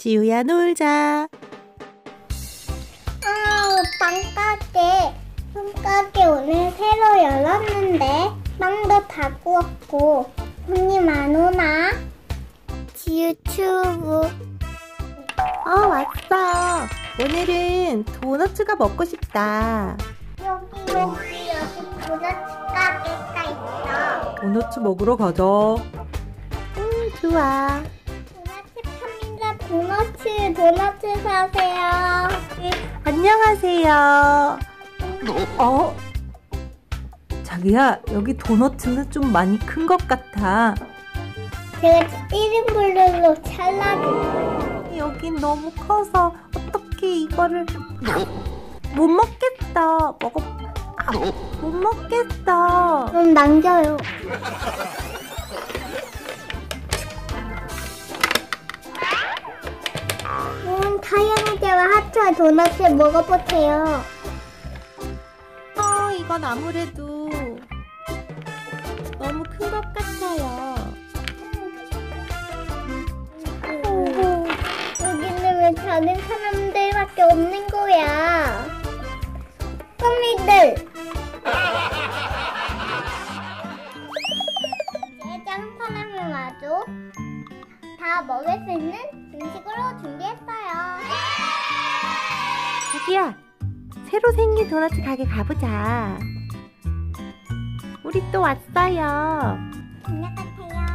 지우야 놀자. 아, 빵가게. 빵가게 오늘 새로 열었는데 빵도 다 구웠고 손님 안 오나? 유튜브 어, 왔어. 오늘은 도너츠가 먹고 싶다. 여기 여기 여기 도넛 가게가 있어. 도너츠 먹으러 가자. 음, 좋아. 도넛 팝니다. 도넛 도넛 사세요. 안녕하세요. 어? 자기야, 여기 도너츠는 좀 많이 큰 것 같아. 제가 1인분으로 잘라줄게요. 여긴 너무 커서 어떻게 이거를 못 먹겠다. 먹어 아, 못 먹겠다. 그럼 남겨요. 도넛을 먹어보세요. 어, 이건 아무래도 너무 큰 것 같아요. 오, 여기는 왜 다른 사람들밖에 없는 거야? 선미들! 짜장 사람을 마저 다 먹을 수 있는 음식으로 준비했어요. 자기야, 새로 생긴 도넛 가게 가보자. 우리 또 왔어요. 안녕 같아요.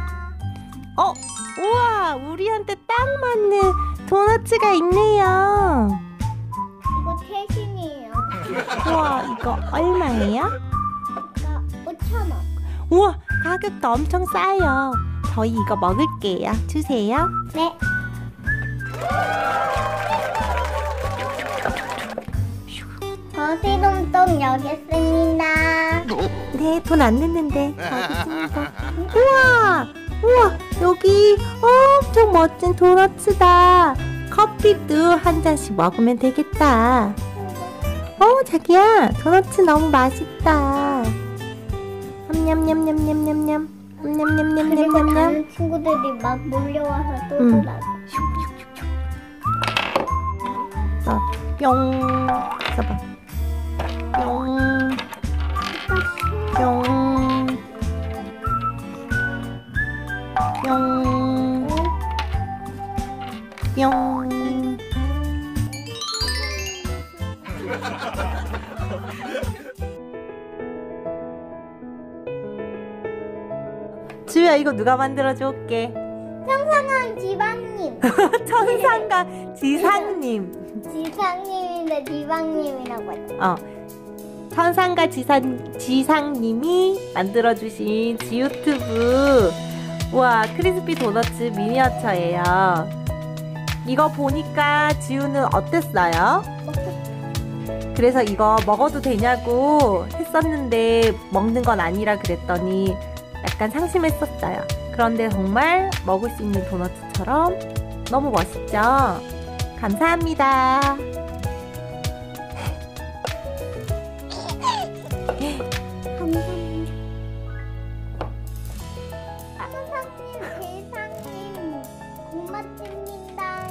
어, 우와, 우리한테 딱 맞는 도넛가 있네요. 이거 최신이에요. 우와, 이거 얼마예요? 이거 5,000원. 우와, 가격도 엄청 싸요. 저희 이거 먹을게요. 주세요. 네. 시동동 여기 있습니다. 네, 돈 안 냈는데. 여기 있습니다. 우와, 우와, 여기 엄청 멋진 도넛이다. 커피도 한 잔씩 먹으면 되겠다. 어, 자기야, 도넛 너무 맛있다. 그리고 냠냠냠냠냠냠. 다른 친구들이 막 몰려와서 또 음. 놀아. 어, 뿅. 써봐. 뿅. 뿅. 지우야 이거 누가 만들어 줄게? 평상한 지방님. 천상가 지상님. 지상님인데 지방님이라고 했어. 어. 천상가 지상, 지상님이 만들어 주신 지유튜브. 우와, 크리스피 도너츠 미니어처예요. 이거 보니까 지우는 어땠어요? 그래서 이거 먹어도 되냐고 했었는데 먹는 건 아니라 그랬더니 약간 상심했었어요. 그런데 정말 먹을 수 있는 도너츠처럼 너무 멋있죠? 감사합니다. 감사합니다. bintang